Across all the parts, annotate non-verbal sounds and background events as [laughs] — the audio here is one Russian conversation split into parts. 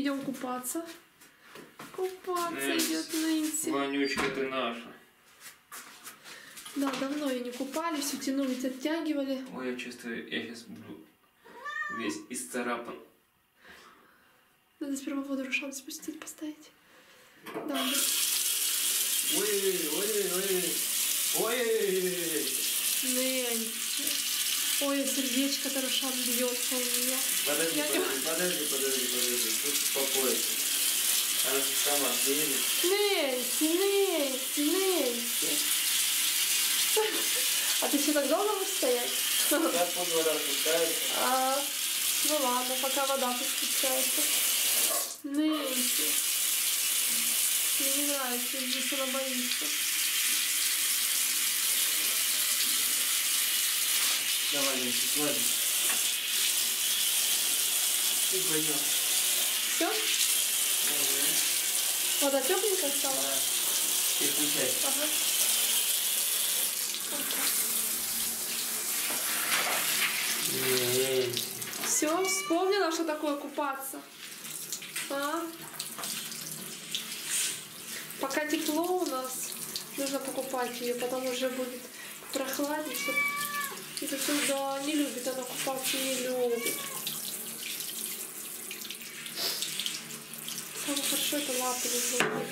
идем купаться. Купаться Нэнси. идет Нэнси. Вонючка ты наша. Да, давно и не купались, утянулись, оттягивали. Ой, я чувствую, я сейчас буду весь исцарапан. Надо сперва воду рушан спустить, поставить. Да, да. Ой, ой, ой, ой. Нэнси. Ой, сердечко-то Рушан бьется у меня. Подожди, Я подожди, подожди, подожди, подожди. Тут успокойся. Она же сама снимет. Нэнси, Нэнси, Нэнси. А ты что, так долго будешь стоять? Сейчас вот вода спускается. А, ну ладно, пока вода подключается. Нэнси. Мне не нравится, здесь она боится. Давай, Нэнси, слазим. Ты пойдем. Все? Вода тепленькая стала? Ты включай. Ага. Все, вспомнила, что такое купаться. А? Пока тепло у нас, нужно покупать ее, потом уже будет прохладнее. чтоб- Это сюда не любит она купаться, не любит. Самое хорошо это лапы не зубы,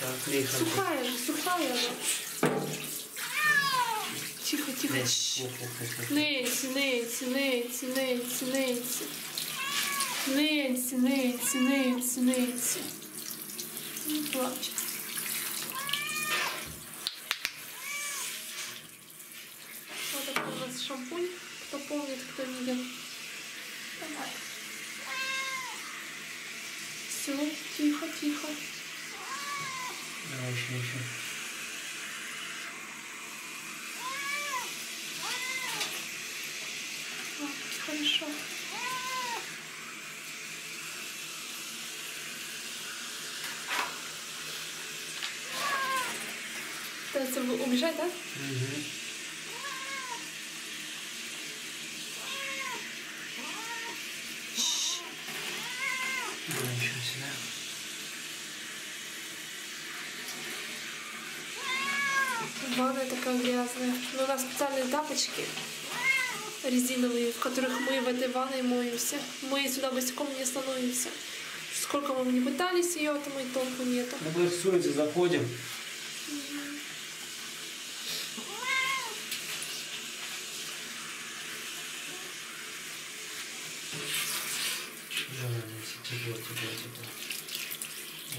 Так, лихо. Сухая же, сухая она. Тихо, тихо. Нэнси, Нэнси, Нэнси, Нэнси, Нэнси. Нэнси, Нэнси, Нэнси, Нэнси. Не плачь. Вот такой у нас шампунь. Кто помнит, кто видел. Давай. Все, тихо, тихо. Давай еще. Вот, хорошо. Пытается убежать, да? Давай еще сюда. Ванная такая грязная. Но у нас специальные тапочки резиновые, в которых мы в этой ванной моемся. Мы сюда босиком не становимся. Сколько мы не пытались ее отмыть, толку нету. Мы с улицы заходим. Давай, Нэнси, тепло, тепло, тепло.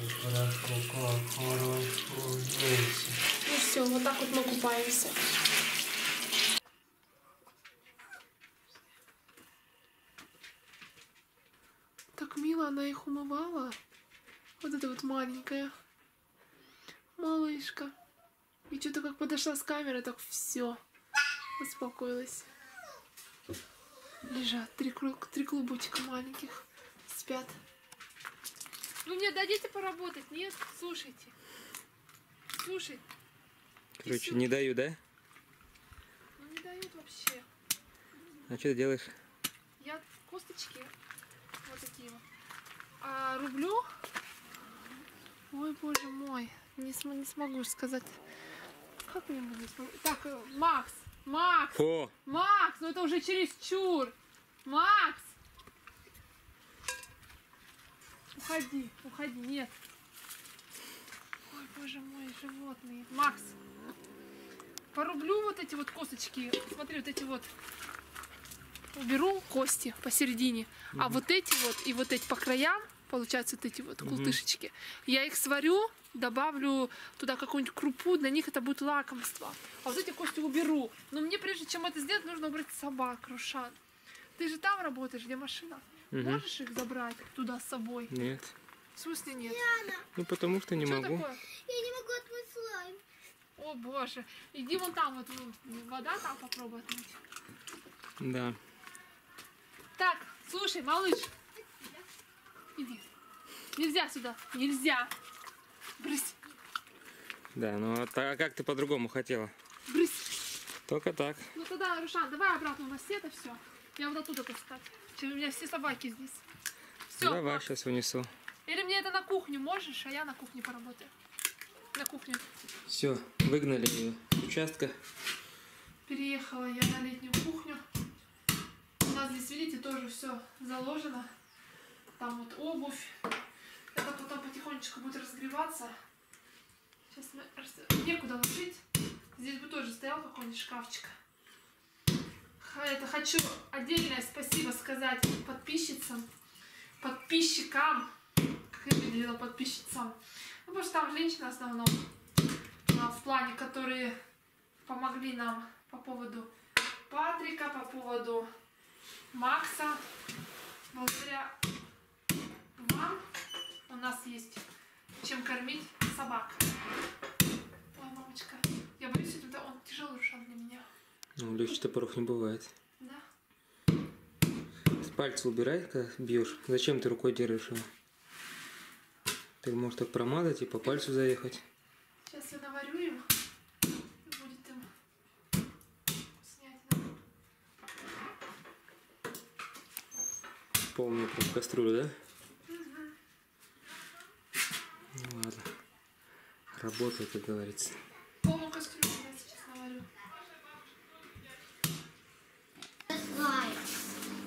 Ой, хорошо, хорошо. Ну все, вот так вот мы купаемся. Так мило она их умывала. Вот эта вот маленькая. Малышка. И что-то как подошла с камеры, так все. Успокоилась. Лежат три, кру- три клубочка маленьких. Спят. Вы мне дадите поработать? Нет? Слушайте. Слушай, Короче, не даю, да? ну не дают вообще. А что ты делаешь? Я косточки вот такие вот. А рублю. Ой, боже мой. Не, см- не смогу сказать. Как мне не смогу? Так, э, Макс! Макс! О, Макс! Ну это уже чересчур! Макс! Уходи, уходи, нет. Боже мой, животные. Макс! Порублю вот эти вот косточки. Смотри, вот эти вот уберу кости посередине, а вот эти вот и вот эти по краям, получаются вот эти вот култышечки, я их сварю, добавлю туда какую-нибудь крупу, для них это будет лакомство. А вот эти кости уберу. Но мне прежде чем это сделать, нужно убрать собак, Рушан. Ты же там работаешь, где машина. Мгм. Можешь их забрать туда с собой? нет. В смысле нет? Ну потому что не Что могу. такое? Я не могу отмыть слайм. О боже. Иди вон там, вот ну, вода там попробуй отмыть. Да. Так, слушай, малыш. Иди. Нельзя сюда. Нельзя. Брысь. Да, ну а а как ты по-другому хотела? Брысь. Только так. Ну тогда, Рушан, давай обратно у нас это все. Я вот оттуда. Чем у меня все собаки здесь. Все. Давай, сейчас унесу. Или мне это на кухню можешь, а я на кухне поработаю. На кухню. Все, выгнали ее с участка. Переехала я на летнюю кухню. У нас здесь, видите, тоже все заложено. Там вот обувь. Это потом потихонечку будет разгреваться. Сейчас мы... некуда ложить. Здесь бы тоже стоял какой-нибудь шкафчик. Это хочу отдельное спасибо сказать подписчицам, подписчикам, я подписчицам. Ну, потому что там женщины в основном а, в плане, которые помогли нам по поводу Патрика, по поводу Макса. Благодаря вам у нас есть чем кормить собак. Ой, мамочка, я боюсь, это он тяжелый ушел для меня. Ну, легче топоров не бывает. Да? С пальца убирай, когда бьешь. Зачем ты рукой держишь его? Ты можешь так промазать и по пальцу заехать. Сейчас я наварю им. Будет им снять. Полную прям кастрюлю, да? Ну ладно. Работай, как говорится. Полную кастрюлю я сейчас наварю.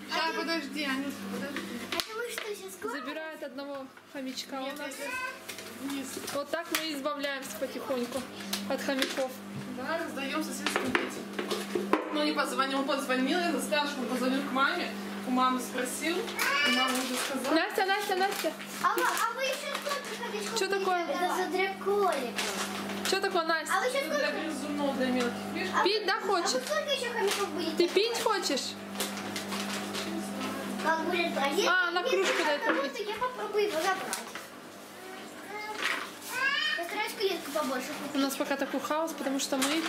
Сейчас, подожди, Анюшка, подожди. Это мы что, сейчас кушаем? Забирает одного хомячка у нас. Вот так мы избавляемся потихоньку от хомяков. Да, раздаем соседским детям. Ну, не позвонил, он позвонил, я старшему позвонил к маме, у мамы спросил, и мама уже сказала. Настя, Настя, Настя, А вы, а вы еще сколько ходить? Что такое? Это за драколиков. что такое, А Настя? вы еще Для сколько? грызунов, для мелких, видишь? Пить, да, А вы хочешь? сколько еще хомяков будете? Ты пить хочешь? Как будет? А, А, на кружку одного, попить. я попробую его забрать. Постараюсь клетку побольше У купить. нас пока такой хаос, потому что мы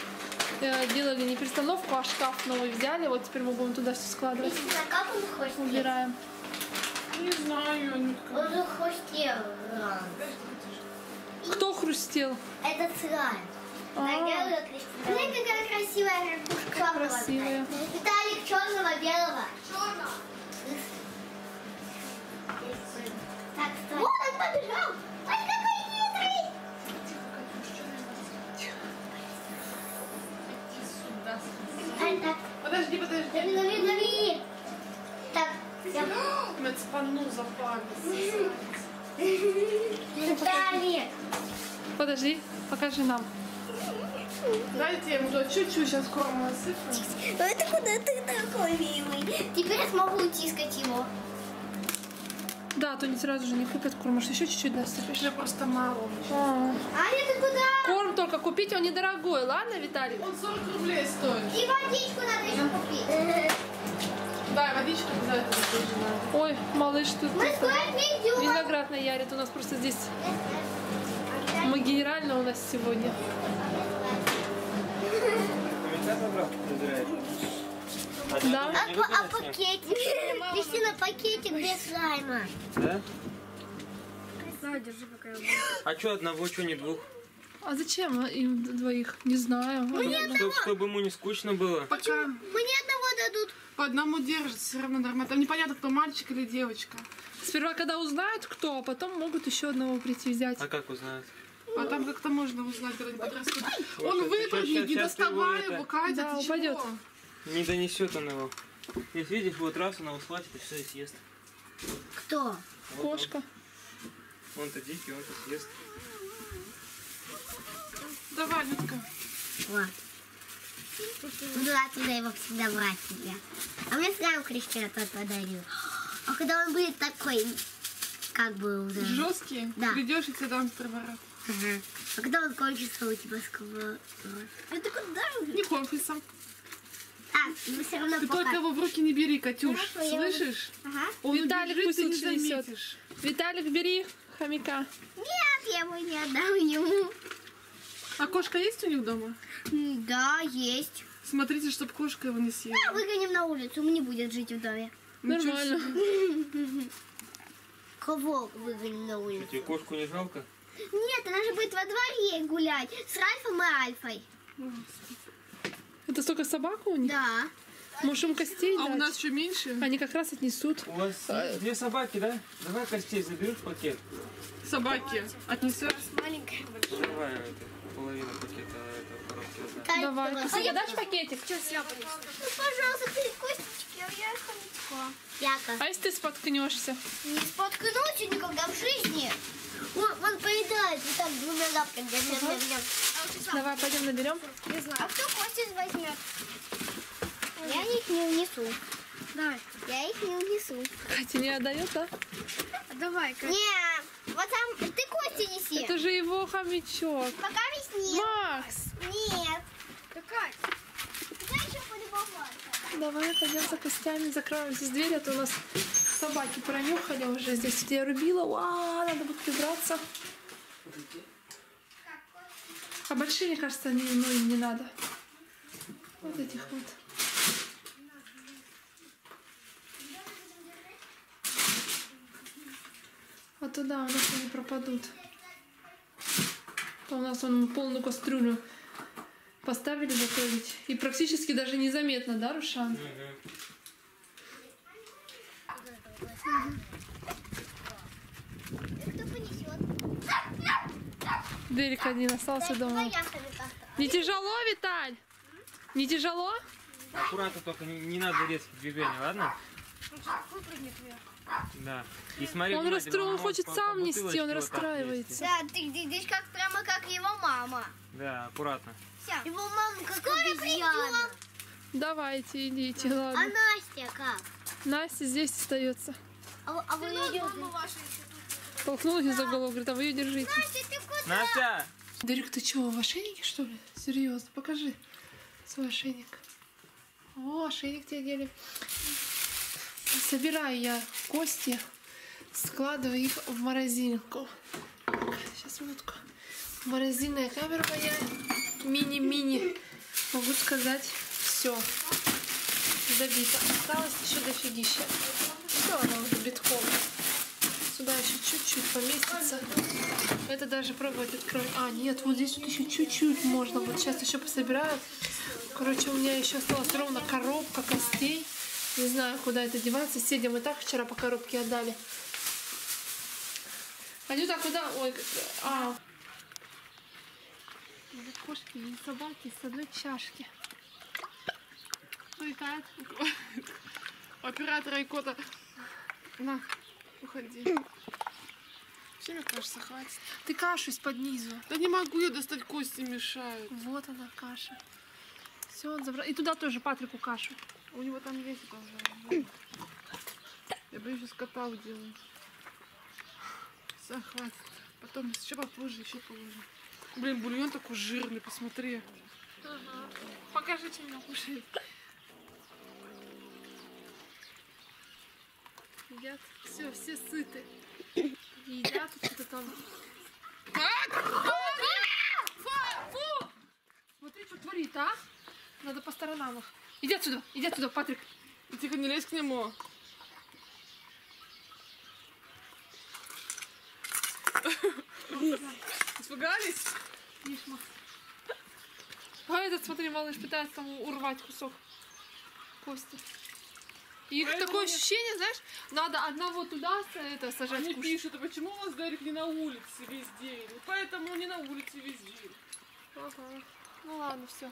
э, делали не перестановку, а шкаф новый взяли. Вот теперь мы будем туда все складывать. Если за как он хвостел? Убираем. Не знаю, Анютка. Он рано. Кто хрустел? Это слайм. А, Смотри, какая красивая ракушка. красивая. Виталик черного, белого. Черного. Так, стой. Вот он побежал. Ой, какой хитрый. Ай, так, Подожди, подожди. лови, лови, лови. Так, я... [gasps] Мецпану за палец. Виталик. Подожди, покажи нам. Дайте ему туда чуть-чуть, сейчас корма насыплю. Ну это куда ты такой милый? Теперь я смогу утискать его. Да, то не сразу же не купят корм, может еще чуть-чуть насыпешь. Мне просто мало. А, Аня, ты куда? Корм только купить, он недорогой, ладно, Виталий? Он 40 рублей стоит. И водичку надо еще купить. Да, водичку обязательно тоже надо. Ой, малыш, тут Мы это, виноград наярит. У нас просто здесь мы генерально у нас сегодня. [laughs] Да? А, па- а пакетик? Кристина, пакетик без слайма. Да? На, держи, пока я А что одного, что не двух? А зачем им двоих? Не знаю. Чтоб- чтобы ему не скучно было. Пока Мне одного дадут. по одному держится, все равно нормально. Там непонятно, кто мальчик или девочка. Сперва, когда узнают, кто, а потом могут еще одного прийти взять. А как узнают? А там как-то можно узнать, когда они подрастут. Он выпрыгнет, не щас доставай его Катя, Да, ты упадет. чего? Не донесет он его. Если видишь, вот раз он его схватит и все и съест. Кто? Вот Кошка. Он, он-то дикий, он-то съест. Давай, Людка. Вот. Буду оттуда его всегда брать себе. А мне слайм Кристина тот подарил. А когда он будет такой, как бы уже... Жесткий. Да. Придешь и тебе дам приворот. Ага. А когда он кончится у тебя скоро... Это куда же? Не конфисом. Так, мы все равно Ты пока... только его в руки не бери, Катюш. Хорошо, Слышишь? Ага. Он Виталик убежит, пусть ты не лучше несет. заметишь. Виталик, бери хомяка. Нет, я его не отдам ему. А кошка есть у них дома? Да, есть. Смотрите, чтобы кошка его не съела. Выгоним на улицу, он не будет жить в доме. Нормально. [laughs] Кого выгоним на улицу? Тебе кошку не жалко? Нет, она же будет во дворе гулять с Ральфом и Альфой. Это столько собак у них? Да. Может, им костей А у дать? нас что, меньше? Они как раз отнесут. У вас есть две собаки, да? Давай костей заберешь пакет. Собаки. Отнесешь? Маленькая. Давай это, половину пакета этого коробки. да. Давай. Ты себе дашь пакетик? Ну, пожалуйста, ты косточки, а я хомячка. Яка. А если ты споткнешься? Не споткнусь никогда в жизни. Он, он поедает вот так двумя лапками. Ням. Давай, пойдем наберем. А кто кости возьмет? Я их не унесу. Давай. Я их не унесу. Катя не отдает, да? Давай, Не, вот там ты кости неси. Это же его хомячок. Пока нет. Макс! Нет. Какая? Давай пойдем за костями, закроем здесь дверь, а то у нас собаки пронюхали уже здесь. Я рубила, Уа, надо будет прибраться. А большие, мне кажется, они, ну, им не надо. Вот этих вот. А туда у нас они пропадут. То у нас он полную кастрюлю поставили готовить. И практически даже незаметно, да, Рушан? Кто понесет? Дерек один остался дома. Не тяжело, Виталь? Не тяжело? Аккуратно только, не, не надо резких движений, ладно? Да. И смотри, Он расстроен, может хочет по- сам по нести, он расстраивается. нести. Да, ты видишь, как прямо как его мама. Да, аккуратно. Его мама как Скоро обезьяна. Давайте, идите, А ладно. Настя как? Настя здесь остается. А, а вы ее Толкнул ее за голову, говорит, а вы ее держите. Настя, ты куда? Настя! Ты чего, в ошейнике, что ли? Серьезно, покажи свой ошейник. О, ошейник тебе дели. Собираю я кости, складываю их в морозилку. Сейчас, минутку. Морозильная камера моя мини-мини. Могу сказать, все. Забито. Осталось еще дофигища. Все, она уже битком. Сюда еще чуть-чуть поместится. Это даже пробовать открыть. А, нет, вот здесь вот еще чуть-чуть можно. Вот сейчас еще пособираю. Короче, у меня еще осталась ровно коробка костей. Не знаю, куда это девать. Соседям и так вчера по коробке отдали. Анюта, куда? Ой, а. Две кошки и собаки с одной чашки. Как? Оператора Икота. На, уходи. Все, мне кажется, хватит. Ты кашу из-под низу. Да не могу я достать кости, мешают. Вот она каша. Все, он забрал. И туда тоже Патрику кашу. У него там есть тоже. [clears throat] Я боюсь, сейчас кота уделаю. Все, хватит. Потом еще попозже, еще положим. Блин, бульон такой жирный, посмотри. Покажи, чем я кушаю. Едят. Все, все сыты. Едят что-то там. Фу! Смотри, что творит, а? Надо по сторонам их. Иди отсюда, иди отсюда, Патрик. Тихо, не лезь к нему. Испугались? Макс? А этот, смотри, малыш пытается там урвать кусок кости. И Поэтому такое я- ощущение, знаешь, надо одного туда это, сажать Они кушать. пишут, а почему у вас Дарик не на улице весь день? Поэтому не на улице весь день. Ага. Ну ладно, все.